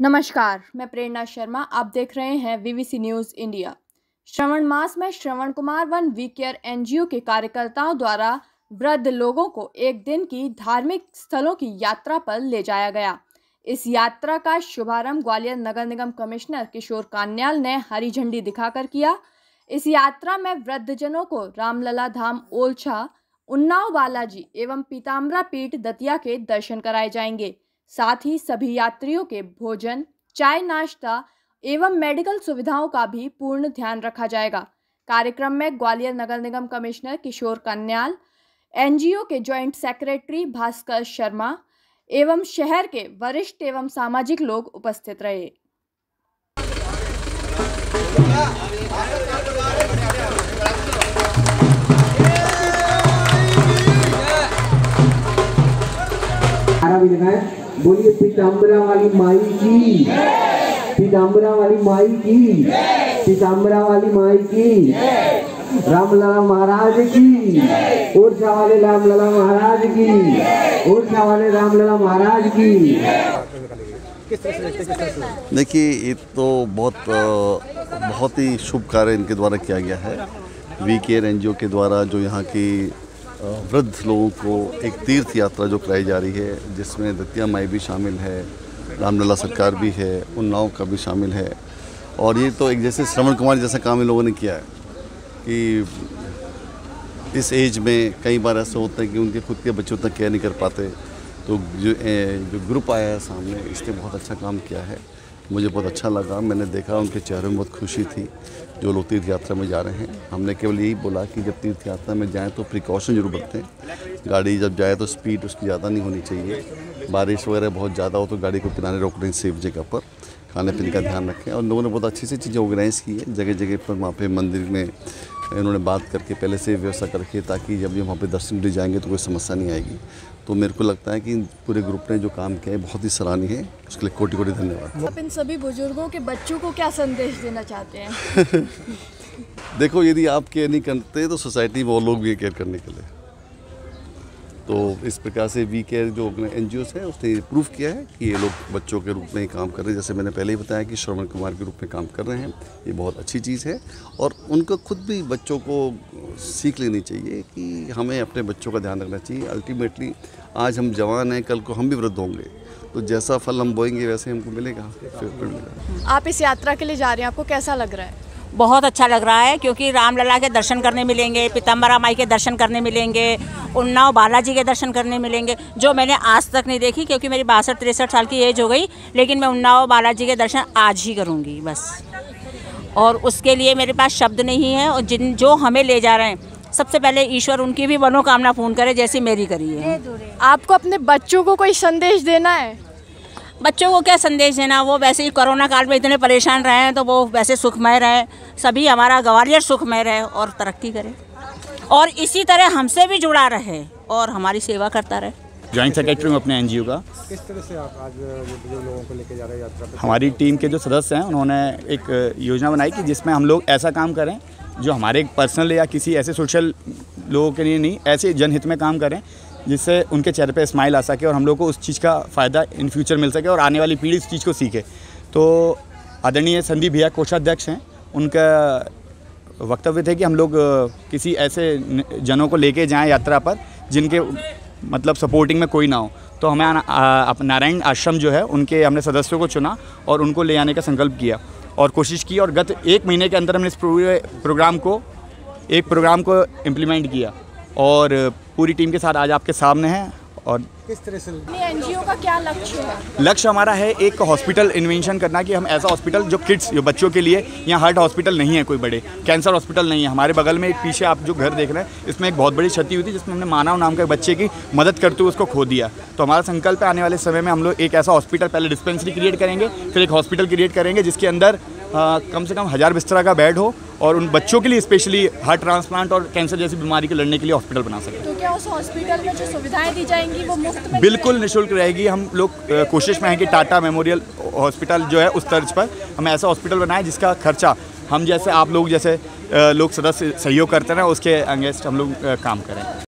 नमस्कार, मैं प्रेरणा शर्मा, आप देख रहे हैं वीवीसी न्यूज़ इंडिया श्रवण मास में Shravan Kumar one we care NGO के कार्यकर्ताओं द्वारा वृद्ध लोगों को एक दिन की धार्मिक स्थलों की यात्रा पर ले जाया गया। इस यात्रा का शुभारंभ ग्वालियर नगर निगम कमिश्नर किशोर कान्याल ने हरी झंडी दिखाकर किया। इस यात्रा में वृद्धजनों को रामलला धाम, ओलछा, उन्नाव बालाजी एवं पीताम्बरा पीठ दतिया के दर्शन कराए जाएँगे। साथ ही सभी यात्रियों के भोजन, चाय नाश्ता एवं मेडिकल सुविधाओं का भी पूर्ण ध्यान रखा जाएगा। कार्यक्रम में ग्वालियर नगर निगम कमिश्नर किशोर कन्याल, एनजीओ के जॉइंट सेक्रेटरी भास्कर शर्मा एवं शहर के वरिष्ठ एवं सामाजिक लोग उपस्थित रहे। बोलिए पीताम्बरा वाली माई की पीताम्बरा वाली माई की पीताम्बरा वाली माई की रामलला महाराज की ओरछा वाले रामलला महाराज की ओरछा वाले रामलला महाराज की देखिए ये तो बहुत बहुत ही शुभ कार्य इनके द्वारा किया गया है। वी केयर एन के द्वारा जो यहाँ की वृद्ध लोगों को एक तीर्थ यात्रा जो कराई जा रही है, जिसमें दतिया माई भी शामिल है, रामलला सरकार भी है उन्नाव का भी शामिल है। और ये तो एक जैसे श्रवण कुमार जैसा काम इन लोगों ने किया है कि इस एज में कई बार ऐसा होता है कि उनके खुद के बच्चों तक केयर नहीं कर पाते। तो जो जो ग्रुप आया है सामने, इसने बहुत अच्छा काम किया है। मुझे बहुत अच्छा लगा, मैंने देखा, उनके चेहरे में बहुत खुशी थी। जो लोग तीर्थ यात्रा में जा रहे हैं, हमने केवल यही बोला कि जब तीर्थ यात्रा में जाएँ तो प्रिकॉशन ज़रूर बरतें। गाड़ी जब जाए तो स्पीड उसकी ज़्यादा नहीं होनी चाहिए। बारिश वगैरह बहुत ज़्यादा हो तो गाड़ी को किनारे रोक दें सेफ़ जगह पर। खाने पीने का ध्यान रखें और लोगों ने बहुत अच्छी सी चीज़ें ऑर्गेनाइज़ की है। जगह जगह पर वहाँ पर मंदिर में इन्होंने बात करके पहले से व्यवस्था करके ताकि जब भी वहाँ पे दर्शन के जाएँगे तो कोई समस्या नहीं आएगी। तो मेरे को लगता है कि पूरे ग्रुप ने जो काम किया है बहुत ही सराहनीय है। उसके लिए कोटि कोटि धन्यवाद। आप इन सभी बुज़ुर्गों के बच्चों को क्या संदेश देना चाहते हैं? देखो यदि आप केयर नहीं करते तो सोसाइटी में और लोग भी केयर करने के लिए। तो इस प्रकार से वी केयर जो एन जी है, उसने प्रूव किया है कि ये लोग बच्चों के रूप में ही काम कर रहे हैं। जैसे मैंने पहले ही बताया कि श्रवण कुमार के रूप में काम कर रहे हैं, ये बहुत अच्छी चीज़ है। और उनको खुद भी बच्चों को सीख लेनी चाहिए कि हमें अपने बच्चों का ध्यान रखना चाहिए। अल्टीमेटली, आज हम जवान हैं, कल को हम भी वृद्ध होंगे। तो जैसा फल हम बोएँगे, वैसे हमको मिलेगा मिलेगा। आप इस यात्रा के लिए जा रहे हैं, आपको कैसा लग रहा है? बहुत अच्छा लग रहा है क्योंकि रामलला के दर्शन करने मिलेंगे पीतम्बरा माई के दर्शन करने मिलेंगे, उन्नाव बालाजी के दर्शन करने मिलेंगे, जो मैंने आज तक नहीं देखी क्योंकि मेरी बासठ, तिरसठ साल की एज हो गई, लेकिन मैं उन्नाव बालाजी के दर्शन आज ही करूँगी, बस। और उसके लिए मेरे पास शब्द नहीं है और जिन, जो हमें ले जा रहे हैं, सबसे पहले ईश्वर उनकी भी मनोकामना पूर्ण करे जैसी मेरी करी है। आपको अपने बच्चों को कोई संदेश देना है? बच्चों को क्या संदेश देना? वो वैसे ही कोरोना काल में इतने परेशान रहे हैं तो वो वैसे सुखमय रहे। सभी हमारा ग्वालियर सुखमय रहे और तरक्की करे। और इसी तरह हमसे भी जुड़ा रहे और हमारी सेवा करता रहे। ज्वाइंट सेक्रेटरी हूँ अपने एनजीओ का। किस तरह से आप आज लोगों को लेके जा रहे हैं यात्रा हमारी टीम के जो सदस्य हैं उन्होंने एक योजना बनाई कि जिसमें हम लोग ऐसा काम करें जो हमारे पर्सनल या किसी ऐसे सोशल लोगों के लिए नहीं ऐसे जनहित में काम करें जिससे उनके चेहरे पे स्माइल आ सके और हम लोग को उस चीज़ का फ़ायदा इन फ्यूचर मिल सके और आने वाली पीढ़ी इस चीज़ को सीखे। तो आदरणीय संदीप भैया कोषाध्यक्ष हैं। उनका वक्तव्य थे कि हम लोग किसी ऐसे जनों को लेके जाएँ यात्रा पर जिनके मतलब सपोर्टिंग में कोई ना हो। तो हमें नारायण आश्रम जो है, उनके हमने सदस्यों को चुना और उनको ले आने का संकल्प किया और कोशिश की और गत एक महीने के अंदर हमने इस प्रोग्राम को, एक प्रोग्राम को इम्प्लीमेंट किया। और पूरी टीम के साथ आज आपके सामने हैं और किस तरह से एनजीओ का क्या लक्ष्य है? लक्ष्य हमारा है एक हॉस्पिटल इन्वेंशन करना कि हम ऐसा हॉस्पिटल जो किड्स जो बच्चों के लिए यहाँ हार्ट हॉस्पिटल नहीं है कोई बड़े कैंसर हॉस्पिटल नहीं है। हमारे बगल में एक पीछे आप जो घर देख रहे हैं इसमें एक बहुत बड़ी क्षति हुई थी जिसमें हमने मानव नाम के बच्चे की मदद करते हुए उसको खो दिया। तो हमारा संकल्प है आने वाले समय में हम लोग एक ऐसा हॉस्पिटल पहले डिस्पेंसरी क्रिएट करेंगे फिर एक हॉस्पिटल क्रिएट करेंगे जिसके अंदर कम से कम हज़ार बिस्तरा का बेड हो और उन बच्चों के लिए स्पेशली हार्ट ट्रांसप्लांट और कैंसर जैसी बीमारी के लड़ने के लिए हॉस्पिटल बना सकें। तो क्या उस हॉस्पिटल में जो सुविधाएँ दी जाएँगी वो मुफ़्त में बिल्कुल निःशुल्क रहेगी। हम लोग कोशिश में हैं कि टाटा मेमोरियल हॉस्पिटल जो है उस तर्ज पर हम ऐसा हॉस्पिटल बनाएँ जिसका खर्चा हम जैसे आप लोग जैसे लोग सदस्य सहयोग करते रहें उसके अगेंस्ट हम लोग काम करें।